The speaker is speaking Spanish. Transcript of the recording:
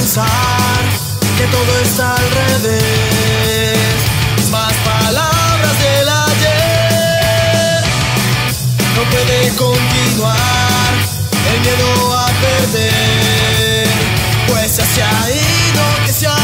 pensar que todo está al revés. Más palabras del ayer. No puede continuar el miedo a perder. Pues hacia ahí no que se ha ido.